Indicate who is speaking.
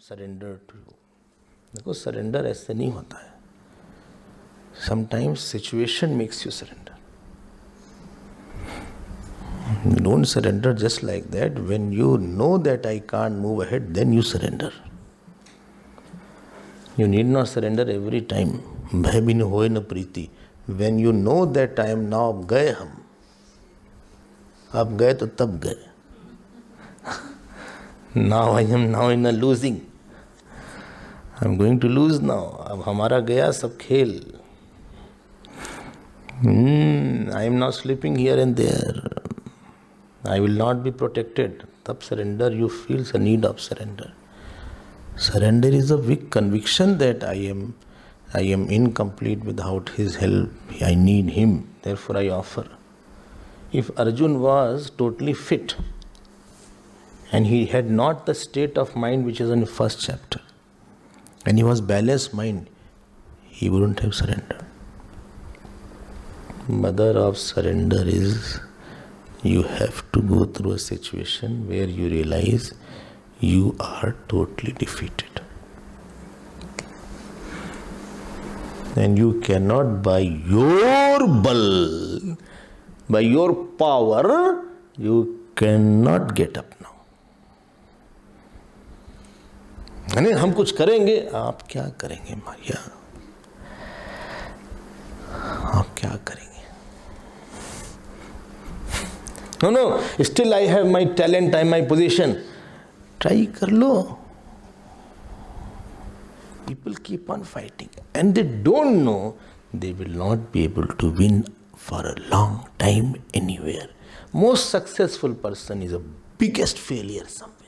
Speaker 1: Surrender to you देखो surrender ऐसे नहीं होता है। Sometimes situation makes you surrender don't surrender just like that when you know that I can't move ahead then you surrender you need not surrender every time भय बिन हो न प्रीति। When you know that time now गए हम। अब गए तो तब गए। Now I am now in a losing I am going to lose now अब हमारा गया सब खेल I am not sleeping here and there I will not be protected. Tab surrender, you feel the need of surrender. Surrender is a weak conviction that I am I am incomplete without his help. I need him. Therefore I offer. If Arjun was totally fit and he had not the state of mind which is in the first chapter, and he was balanced mind, he wouldn't have surrendered. Mother of surrender is you have to go through a situation where you realize you are totally defeated. And you cannot, by your bal, by your power, you cannot get up now. यानी हम कुछ करेंगे, आप क्या करेंगे मारिया? आप क्या करेंगे? No no still I have my talent I my position try कर लो. People keep on fighting and they don't know they will not be able to win for a long time anywhere most successful person is a biggest failure somewhere